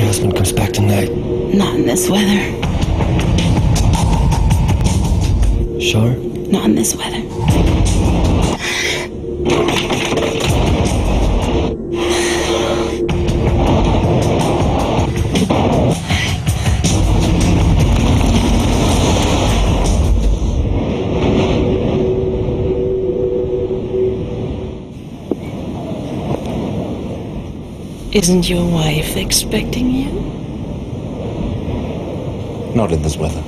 Jasmine comes back tonight. Not in this weather. Sure? Not in this weather. Isn't your wife expecting you? Not in this weather.